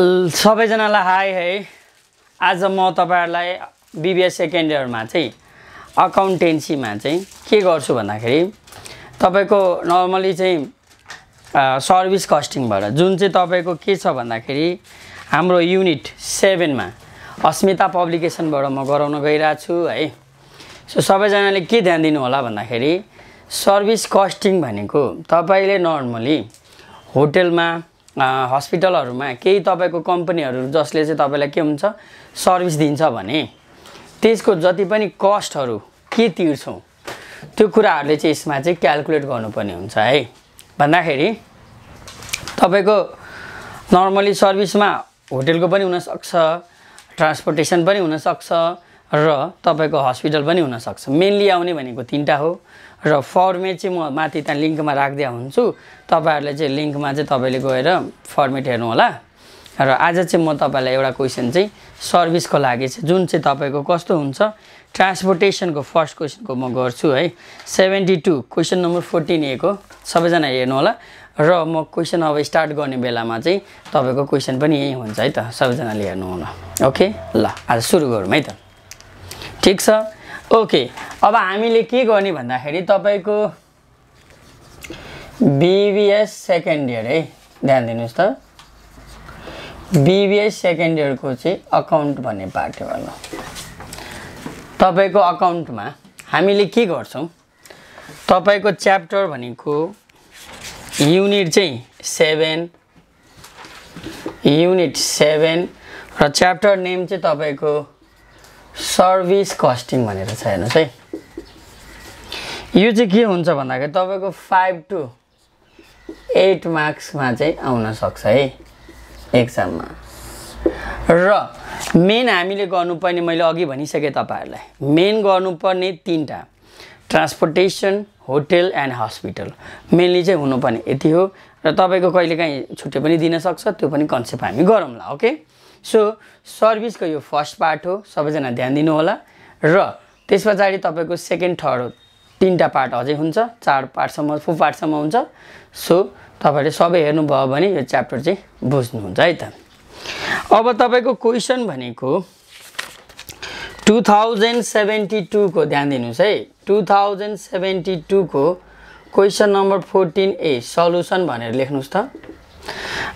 सबैजनालाई हाई है। आज म तपाईँहरूलाई बिबिएस सेकेन्ड इयरमा चाहिँ अकाउन्टेन्सीमा चाहिँ के गर्छु भन्दाखेरि तपाईँको नर्मली चाहिँ सर्भिस कस्टिङबाट जुन चाहिँ तपाईँको के छ भन्दाखेरि हाम्रो युनिट सेभेनमा अस्मिता पब्लिकेसनबाट म गराउन गइरहेको छु है। सो सबैजनाले के ध्यान दिनु होला भन्दाखेरि सर्भिस कस्टिङ भनेको तपाईँले नर्मली होटेलमा हस्पिटलहरूमा केही तपाईँको कम्पनीहरू जसले चाहिँ तपाईँलाई के हुन्छ सर्भिस दिन्छ भने त्यसको जति पनि कस्टहरू के तिर्छौँ त्यो कुराहरूले चाहिँ यसमा चाहिँ क्यालकुलेट गर्नुपर्ने हुन्छ है। भन्दाखेरि तपाईँको नर्मली सर्भिसमा होटेलको पनि हुनसक्छ ट्रान्सपोर्टेसन पनि हुनसक्छ र तपाईँको हस्पिटल पनि हुनसक्छ। मेनली आउने भनेको तिनवटा हो। र फर्मेट चाहिँ म माथि त्यहाँ लिङ्कमा राख्दै हुन्छु। तपाईँहरूले चाहिँ लिङ्कमा चाहिँ तपाईँले गएर फर्मेट हेर्नु होला र आज चाहिँ म तपाईँलाई एउटा क्वेसन चाहिँ सर्भिसको लागि चाहिँ जुन चाहिँ तपाईँको कस्तो हुन्छ? ट्रान्सपोर्टेसनको फर्स्ट क्वेसनको म गर्छु है। Seventy two question number fourteen एको सबैजना हेर्नु होला र म क्वेसन अब स्टार्ट गर्ने बेलामा चाहिँ तपाईँको क्वेसन पनि यही हुन्छ है त। सबैजनाले हेर्नु होला ओके ल आज सुरु गरौँ है त। ठिक छ? ओके अब हामीले के गर्ने भन्दाखेरि तपाईँको बिबिएस सेकेन्ड इयर है? ध्यान दिनुहोस् त। बिबिएस सेकेन्ड इयरको चाहिँ अकाउन्ट भन्ने होला तपाईँको अकाउन्टमा हामीले के गर्छौँ? तपाईँको च्याप्टर भनेको युनिट चाहिँ सेभेन युनिट सेभेन र च्याप्टर नेम चाहिँ तपाईँको सर्भिस कस्टिङ भनेर छ हेर्नुहोस् है। यो चाहिँ के हुन्छ भन्दाखेरि तपाईँको फाइभ टु एट मार्क्समा चाहिँ आउन सक्छ है एक्जाममा र मेन हामीले गर्नुपर्ने मैले अघि भनिसकेँ तपाईँहरूलाई। मेन गर्नुपर्ने तिनवटा। Transportation hotel and hospital mainly चाहिँ हुनुपर्ने यति हो। र तपाईँको कहिलेकाहीँ छुट्टी पनि दिन सक्छ त्यो पनि कन्सेप्ट हामी गरौँला ओके सो सर्भिसको यो फर्स्ट पार्ट हो सबैजना ध्यान दिनु होला र त्यस पछाडि तपाईँको सेकेन्ड थर्ड तिनवटा पार्ट अझै हुन्छ चार पार्टसम्म फुल पार्टसम्म हुन्छ। सो तपाईँले सबै हेर्नुभयो भने यो च्याप्टर चाहिँ बुझ्नुहुन्छ है त। अब तपाईँको क्वेसन भनेको टु थाउजन्ड सेभेन्टी टूको ध्यान दिनुहोस् है। Two thousand seventy टूको question number fourteen A solution भनेर लेख्नुहोस् त।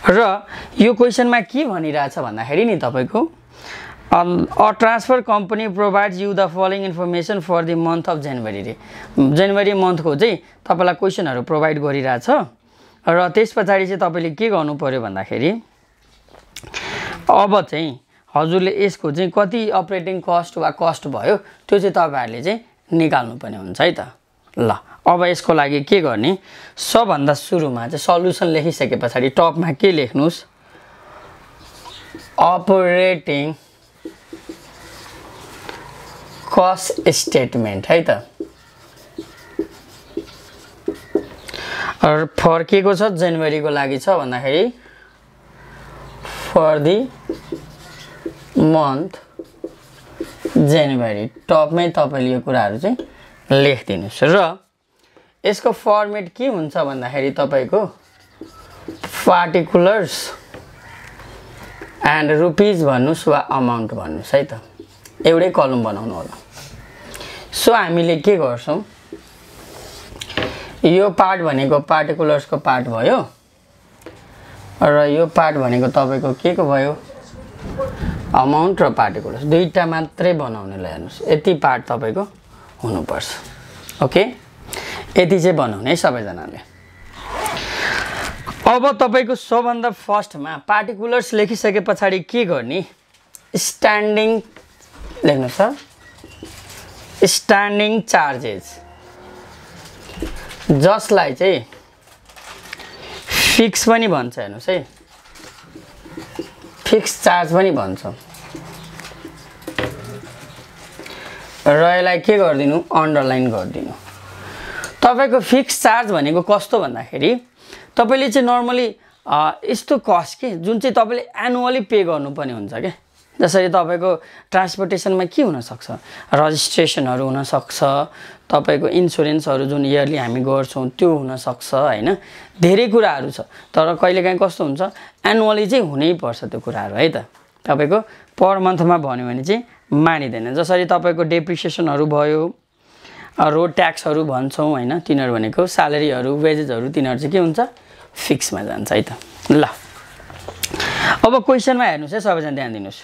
र यो क्वेसनमा के भनिरहेछ भन्दाखेरि नि तपाईँको a transfer company provides you the following information for the month of January रे जनवरी मन्थको चाहिँ तपाईँलाई क्वेसनहरू प्रोभाइड गरिरहेछ। र त्यस पछाडि चाहिँ तपाईँले के गर्नु पऱ्यो भन्दाखेरि अब चाहिँ हजुरले यसको चाहिँ कति अपरेटिङ कस्ट वा कस्ट भयो त्यो चाहिँ तपाईँहरूले चाहिँ निकाल्नु पर्ने हुन्छ है त। ल अब यसको लागि के गर्ने? सबभन्दा सुरुमा चाहिँ सल्युसन लेखिसके पछाडि टपमा के लेख्नुहोस् अपरेटिङ कस्ट स्टेटमेन्ट है त? फर्किएको छ? जनवरीको लागि छ भन्दाखेरि फर दि मन्थ जनवरी। टपमै तपाईँले यो कुराहरू चाहिँ लेखिदिनुहोस् र यसको फर्मेट के हुन्छ भन्दाखेरि तपाईँको पार्टिकुलर्स एन्ड रुपिज भन्नुहोस् वा अमाउन्ट भन्नुहोस् है त? एउटै कलम बनाउनु होला। सो हामीले के गर्छौँ? यो पार्ट भनेको पार्टिकुलर्सको पार्ट भयो र यो पार्ट भनेको तपाईँको के को भयो? अमाउन्ट र पार्टिकुलर्स दुईवटा मात्रै बनाउनेलाई हेर्नुहोस्। यति पार्ट तपाईँको हुनुपर्छ ओके? यति चाहिँ बनाउने है सबैजनाले। अब तपाईँको सबभन्दा फर्स्टमा पार्टिकुलर्स लेखिसके पछाडि के गर्ने? स्ट्यान्डिङ लेख्नुहोस् त। स्ट्यान्डिङ चार्जेस जसलाई चाहिँ फिक्स पनि भन्छ हेर्नुहोस् है। फिक्स चार्ज पनि भन्छ। र यसलाई के गरिदिनु? अन्डरलाइन गरिदिनु। तपाईँको फिक्स चार्ज भनेको कस्तो भन्दाखेरि तपाईँले चाहिँ नर्मली यस्तो कस्ट के? जुन चाहिँ तपाईँले एनुअली पे गर्नुपर्ने हुन्छ क्या जसरी तपाईँको ट्रान्सपोर्टेसनमा के हुनसक्छ? रजिस्ट्रेसनहरू हुनसक्छ तपाईँको इन्सुरेन्सहरू जुन इयरली हामी गर्छौँ त्यो हुनसक्छ होइन? धेरै कुराहरू छ। तर कहिलेकाहीँ कस्तो हुन्छ? एनुअली चाहिँ हुनैपर्छ त्यो कुराहरू है त? तपाईँको पर मन्थमा भन्यो भने चाहिँ मानिँदैन। जसरी तपाईँको डेप्रिसिएसनहरू भयो रोड ट्याक्सहरू भन्छौँ होइन तिनीहरू भनेको स्यालेरीहरू वेजेसहरू तिनीहरू चाहिँ के हुन्छ? फिक्समा जान्छ है त। ल। अब क्वेसनमा हेर्नुहोस् है सबैजना ध्यान दिनुहोस्।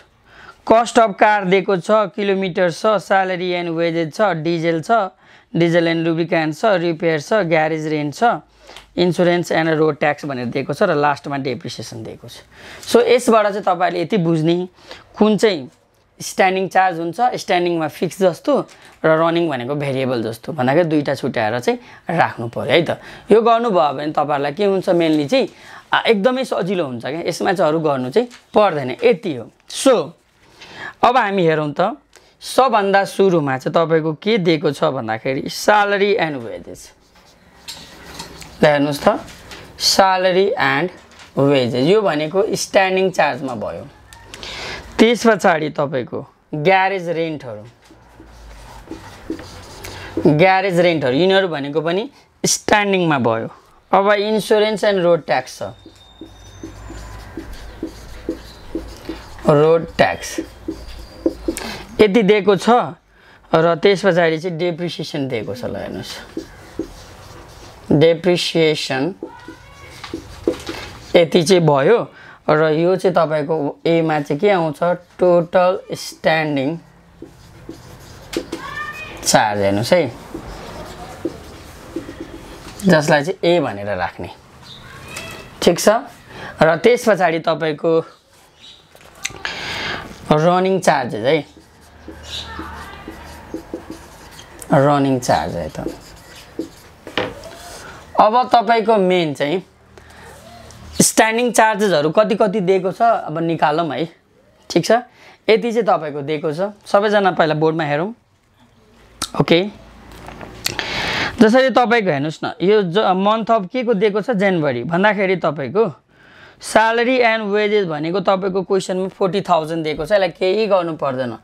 कस्ट अफ कार दिएको छ किलोमिटर छ स्यालेरी एन्ड वेजेस छ डिजेल छ डिजेल एन्ड लुब्रिकेन्ट छ रिपेयर छ ग्यारेज रेन्ट छ इन्सुरेन्स एन्ड रोड ट्याक्स भनेर दिएको छ र लास्टमा डेप्रिसिएसन दिएको छ। सो यसबाट चाहिँ तपाईँहरूले यति बुझ्ने कुन चाहिँ स्ट्यान्डिङ चार्ज हुन्छ स्ट्यान्डिङमा फिक्स जस्तो र रनिङ भनेको भेरिएबल जस्तो भन्दाखेरि दुईवटा छुट्याएर चाहिँ राख्नु पऱ्यो है त। यो गर्नुभयो भने तपाईँहरूलाई के हुन्छ मेनली चाहिँ एकदमै सजिलो हुन्छ क्या। यसमा चाहिँ अरू गर्नु चाहिँ पर्दैन। यति हो। सो अब हामी हेरौँ त सबभन्दा सुरुमा चाहिँ तपाईँको के दिएको छ भन्दाखेरि स्यालेरी एन्ड वेजेस हेर्नुहोस् त। स्यालेरी एन्ड वेजेस यो भनेको स्ट्यान्डिङ चार्जमा भयो। त्यस पछाडि तपाईँको ग्यारेज रेन्टहरू। ग्यारेज रेन्टहरू यिनीहरू भनेको पनि स्ट्यान्डिङमा भयो। अब इन्सुरेन्स एन्ड रोड ट्याक्स छ। Road tax. यति दिएको छ र त्यस पछाडि चाहिँ डेप्रिसिएसन दिएको छ ल हेर्नुहोस्। डेप्रिसिएसन यति चाहिँ भयो। र यो चाहिँ तपाईँको एमा चाहिँ के आउँछ? टोटल स्ट्यान्डिङ चार्ज हेर्नुहोस् है। जसलाई चाहिँ ए भनेर राख्ने। ठिक छ? र त्यस पछाडि तपाईँको रनिङ चार्जेस है। रनिङ चार्ज है त। अब तपाईँको मेन चाहिँ स्ट्यान्डिङ चार्जेसहरू कति कति दिएको छ? अब निकालौँ है। ठिक छ? यति चाहिँ तपाईँको दिएको छ। सबैजना पहिला बोर्डमा हेरौँ। ओके। जसरी तपाईँको हेर्नुहोस् न यो ज मन्थ अफ के को दिएको छ? जनवरी भन्दाखेरि तपाईँको स्यालेरी एन्ड वेजेस भनेको तपाईँको क्वेसनमा फोर्टी थाउजन्ड दिएको छ। यसलाई केही गर्नु पर्दैन।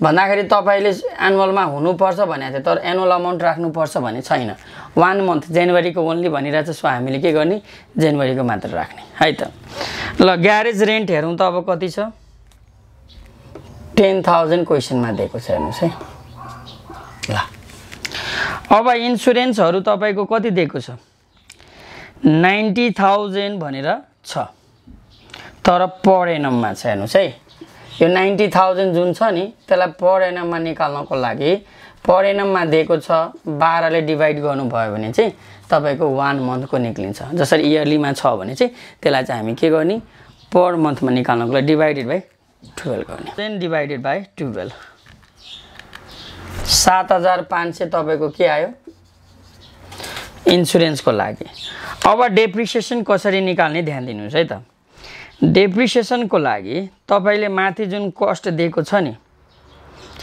भन्दाखेरि तपाईँले एनुअलमा हुनुपर्छ भनेको थियो तर एनुअल अमाउन्ट राख्नुपर्छ भने छैन। वान मन्थ जनवरीको ओन्ली भनिरहेछ सो हामीले के गर्ने? जनवरीको मात्र राख्ने है त? ल ग्यारेज रेन्ट हेरौँ त अब कति छ? टेन थाउजन्ड क्वेसनमा दिएको छ हेर्नुहोस् है। ल। अब इन्सुरेन्सहरू तपाईँको कति दिएको छ? नाइन्टी थाउजन्ड भनेर छ। तर पर एनममा छ हेर्नुहोस् है। यो नाइन्टी थाउजन्ड जुन छ नि त्यसलाई पर एनममा निकाल्नको लागि पर एनममा दिएको छ बाह्रले डिभाइड गर्नुभयो भने चाहिँ तपाईँको वान मन्थको निक्लिन्छ। जसरी इयरलीमा छ भने चाहिँ त्यसलाई चाहिँ हामी के गर्ने पर मन्थमा निकाल्नको लागि डिभाइडेड बाई टुवेल्भ गर्ने। Then divided by twelve. सात हजार पाँच सय तपाईँको के आयो? इन्सुरेन्सको लागि। अब डेप्रिसिएसन कसरी निकाल्ने ध्यान दिनुहोस् है त। डेप्रिसिएसनको लागि तपाईँले माथि जुन कस्ट दिएको छ नि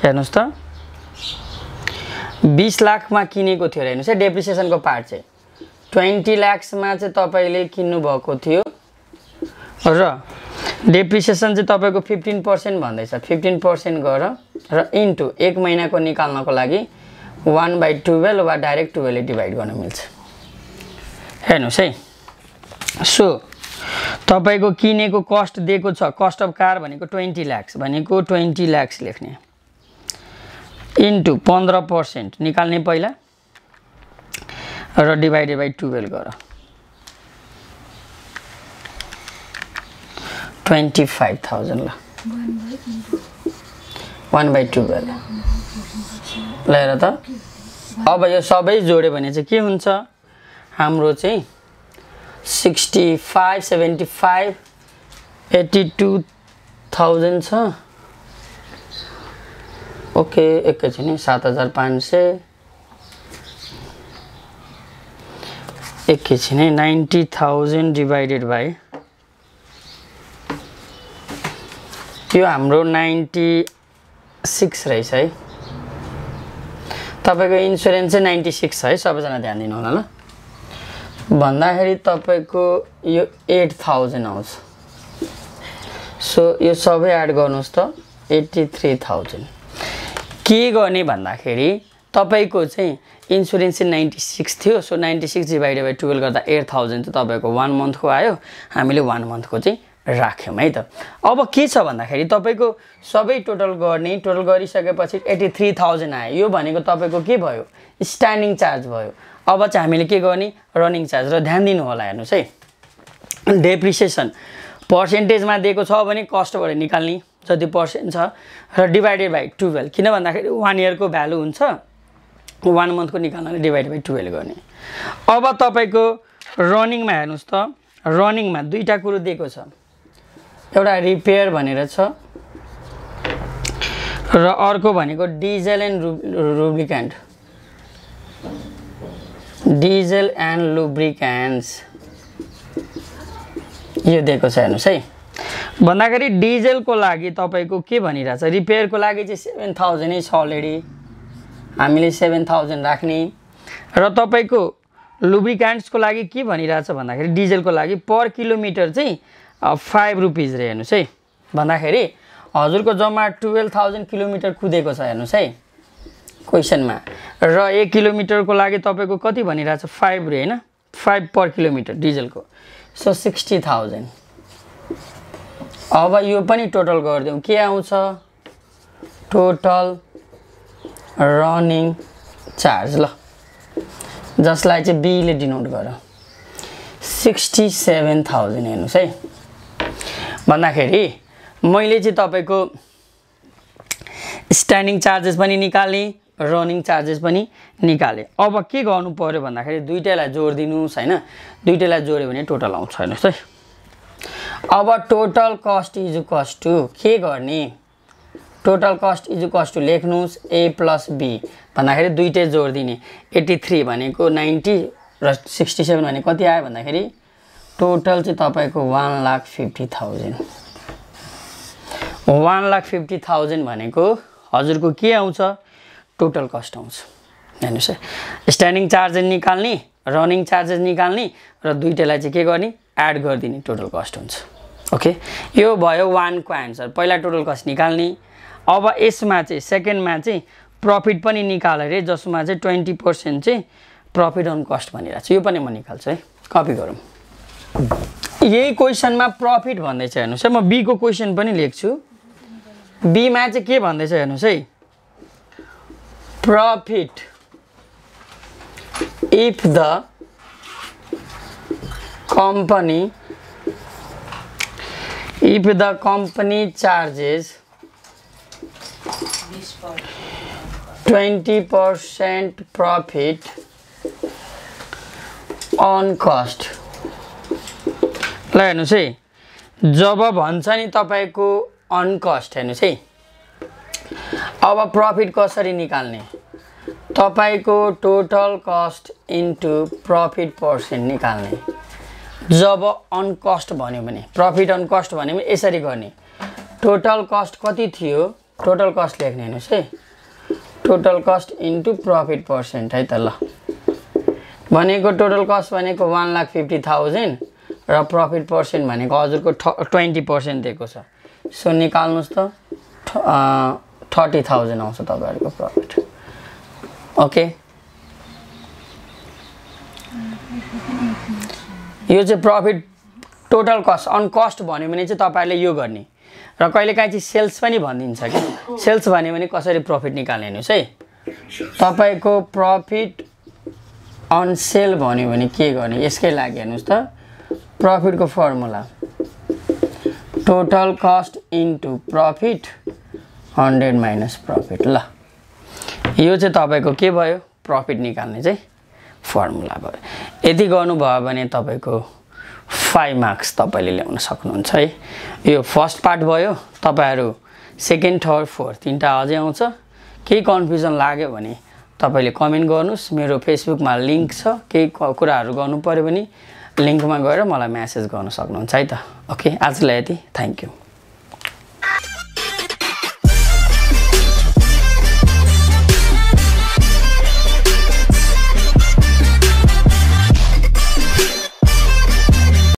हेर्नुहोस् त बिस लाखमा किनेको थियो हेर्नुहोस् है डेप्रिसिएसनको पार्ट चाहिँ। ट्वेन्टी ल्याक्समा चाहिँ तपाईँले किन्नुभएको थियो र डेप्रिसिएसन चाहिँ तपाईँको फिफ्टिन पर्सेन्ट भन्दैछ। फिफ्टिन पर्सेन्ट गर र इन्टु एक महिनाको निकाल्नको लागि वान बाई टुवेल्भ वा डाइरेक्ट टुवेल्भले डिभाइड गर्न मिल्छ। हेर्नुहोस् है। सो तपाईँको किनेको कस्ट दिएको छ कस्ट अफ कार भनेको ट्वेन्टी ल्याक्स भनेको ट्वेन्टी ल्याक्स लेख्ने। इन्टु पन्ध्र पर्सेन्ट निकाल्ने पहिला र डिभाइडेड बाई टुवेल्भ गर। ट्वेन्टी फाइभ थाउजन्ड ल। वान बाई टुवेल्भ ल हेर त। अब यो सबै जोड्यो भने चाहिँ के हुन्छ? हाम्रो चाहिँ sixty seventy five eighty thousand छ ओके एकैछिन सात हजार पाँच सय। एकैछिन है नाइन्टी थाउजन्ड डिभाइडेड बाई यो हाम्रो नाइन्टी सिक्स रहेछ है। तपाईँको इन्सुरेन्स चाहिँ नाइन्टी सिक्स छ है सबैजना ध्यान दिनु होला ल। भन्दाखेरि तपाईँको यो एट थाउजन्ड आउँछ। सो यो सबै एड गर्नुहोस् त एट्टी थ्री थाउजन्ड के गर्ने भन्दाखेरि तपाईँको चाहिँ इन्सुरेन्स चाहिँ नाइन्टी सिक्स थियो। So ninety six divided by twelve गर्दा एट थाउजन्ड चाहिँ तपाईँको वान मन्थको आयो। हामीले वान मन्थको चाहिँ राख्यौँ है त। अब के छ भन्दाखेरि तपाईँको सबै टोटल गर्ने टोटल गरिसकेपछि एट्टी थ्री थाउजन्ड आयो। यो भनेको तपाईँको के भयो? स्ट्यान्डिङ चार्ज भयो। अब चाहिँ हामीले के गर्ने? रनिङ चार्ज र ध्यान दिनु होला हेर्नुहोस् है। डेप्रिसिएसन पर्सेन्टेजमा दिएको छ भने कस्टबाट निकाल्ने जति पर्सेन्ट छ र डिभाइडेड बाई टुवेल्भ किन भन्दाखेरि वान इयरको भ्यालु हुन्छ। वान मन्थको निकाल्नाले डिभाइड बाई टुवेल्भ गर्ने। अब तपाईँको रनिङमा हेर्नुहोस् त रनिङमा दुईवटा कुरो दिएको छ। एउटा रिपेयर भनेर छ र अर्को भनेको डिजल एन्ड रु रुब्रिकेन्ट डिजल एन्ड लुब्रिकेन्ट्स यो दिएको छ हेर्नुहोस् है। भन्दाखेरि डिजेलको लागि तपाईँको के भनिरहेछ? रिपेयरको लागि चाहिँ सेभेन थाउजन्डै छ अलरेडी हामीले सेभेन थाउजन्ड राख्ने। र तपाईँको लुब्रिकेन्ट्सको लागि के भनिरहेछ भन्दाखेरि डिजेलको लागि पर किलोमिटर चाहिँ फाइभ रुपिज रे हेर्नुहोस् है। भन्दाखेरि हजुरको जम्मा टुवेल्भ थाउजन्ड किलोमिटर कुदेको छ हेर्नुहोस् है। क्वेसनमा। र एक किलोमिटरको लागि तपाईँको कति भनिरहेछ? फाइभ रे होइन? फाइभ पर किलोमिटर डिजलको। So sixty thousand. अब यो पनि टोटल गरिदिउँ। के आउँछ? Total running charge. ल। जसलाई चाहिँ बीले डिनोट गर सिक्सटी सेभेन थाउजन्ड हेर्नुहोस् है। भन्दाखेरि मैले चाहिँ तपाईँको स्ट्यान्डिङ चार्जेस पनि निकालेँ। रनिङ चार्जेस पनि निकालेँ। अब के गर्नु पऱ्यो भन्दाखेरि दुइटैलाई जोडिदिनुहोस् होइन दुइटैलाई जोड्यो भने टोटल आउँछ हेर्नुहोस् है। अब total cost is cost to के गर्ने? Total cost is cost to लेख्नुहोस् ए प्लस बी भन्दाखेरि दुइटै जोडिदिने। एट्टी थ्री भनेको नाइन्टी र सिक्सटी सेभेन भने कति आयो भन्दाखेरि टोटल चाहिँ तपाईँको one lakh fifty thousand one lakh fifty thousand भनेको हजुरको के आउँछ? टोटल कस्ट आउँछ। हेर्नुहोस् है। स्ट्यान्डिङ चार्जेस निकाल्ने रनिङ चार्जेस निकाल्ने र दुइटैलाई चाहिँ के गर्ने? एड गरिदिने टोटल कस्ट हुन्छ। ओके यो भयो वानको एन्सर पहिला टोटल कस्ट निकाल्ने। अब यसमा चाहिँ सेकेन्डमा चाहिँ प्रफिट पनि निकालेर जसमा चाहिँ ट्वेन्टी पर्सेन्ट चाहिँ प्रफिट अन कस्ट भनिरहेको छ। यो पनि म निकाल्छु है। कपी गरौँ। यही क्वेसनमा प्रफिट भन्दैछ हेर्नुहोस् है। म बीको क्वेसन पनि लेख्छु। बीमा चाहिँ के भन्दैछ हेर्नुहोस् है। Profit if the company if the company charges 20% profit on cost ल हेर्नुहोस् है जब भन्छ नि तपाईँको अनकस्ट हेर्नुहोस् है अब प्रफिट कसरी निकाल्ने? तपाईँको total cost into profit percent निकाल्ने। जब अनकस्ट भन्यो भने प्रफिट अन कस्ट भन्यो भने यसरी गर्ने। टोटल कस्ट कति थियो? टोटल कस्ट लेख्ने हेर्नुहोस् है। Total cost into profit percent है त ल। भनेको टोटल कस्ट भनेको वान लाख फिफ्टी थाउजन्ड र प्रफिट पर्सेन्ट भनेको हजुरको ट्वेन्टी पर्सेन्ट दिएको छ। सो निकाल्नुहोस् त। थर्टी थाउजन्ड आउँछ तपाईँहरूको प्रफिट ओके यो चाहिँ profit total cost on cost भन्यो भने चाहिँ तपाईँहरूले यो गर्ने। र कहिलेकाहीँ चाहिँ सेल्स पनि भनिदिन्छ कि? सेल्स भन्यो भने कसरी प्रफिट निकाल्ने हेर्नुहोस् है। तपाईँको प्रफिट अन सेल भन्यो भने के गर्ने? यसकै लागि हेर्नुहोस् त। प्रफिटको formula total cost into profit hundred minus profit ल। यो चाहिँ तपाईँको के भयो? प्रफिट निकाल्ने चाहिँ फर्मुला भयो। यति गर्नुभयो भने तपाईँको फाइभ मार्क्स तपाईँले ल्याउन सक्नुहुन्छ है। यो फर्स्ट पार्ट भयो। तपाईँहरू सेकेन्ड थर्ड फोर्थ तिनवटा अझै आउँछ। केही कन्फ्युजन लाग्यो भने तपाईँले कमेन्ट गर्नुहोस्। मेरो फेसबुकमा लिङ्क छ। केही कुराहरू गर्नु पऱ्यो भने लिङ्कमा गएर मलाई म्यासेज गर्न सक्नुहुन्छ है त। ओके आजलाई यति। Thank you